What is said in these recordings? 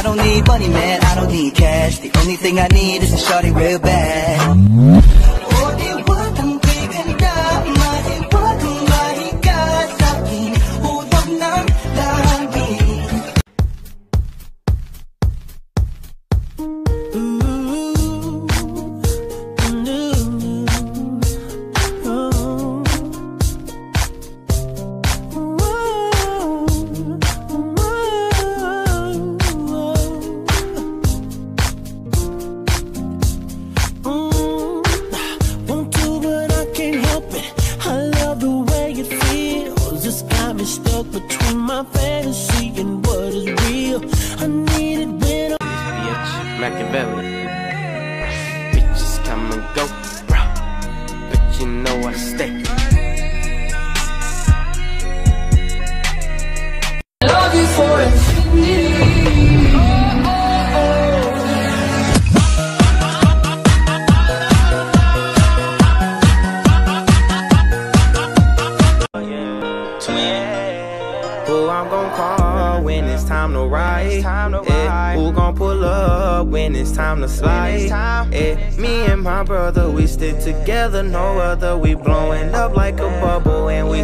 I don't need money, man, I don't need cash. The only thing I need is a shorty real bad. Between my fantasy and what is real. I need it when I'm bitch, Machiavelli. Bitches come and go, bro. But you know I stay. Who I'm gon' call when it's time to ride? Eh, who gon' pull up when it's time to slide? Eh, me and my brother, we stick together, no other. We blowing up like a bubble and we.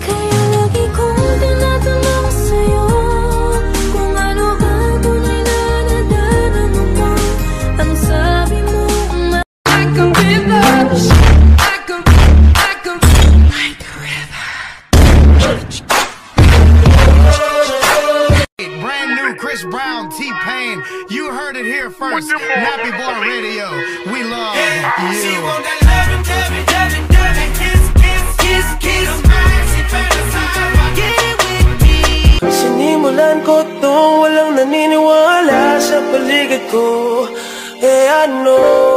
Kaya lagi kong dinadala You heard it here first. Nappy Boy Radio. We love you. Sinimulan ko to Walang naniniwala sa paligid ko. Eh ano? Eh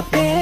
stop it.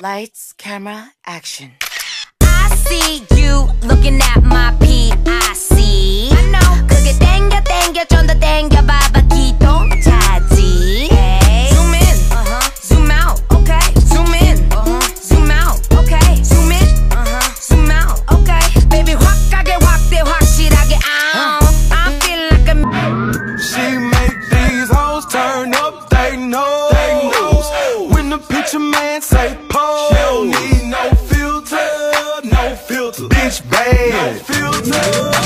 Lights, camera, action. I see you looking at my PIC. I know. 그게 땡겨 땡겨 좀 더 땡겨 봐봐 기동차지. Hey. Zoom in, uh-huh. Zoom out, okay. Zoom in, uh-huh. Zoom out, okay. Zoom in, uh-huh. Zoom out, okay. Baby 확 가게 확대 확실하게. I I feel like a She make these hoes turn up, they know. They Picture man say pose. She don't need no filter, no filter. Bitch bad, no filter.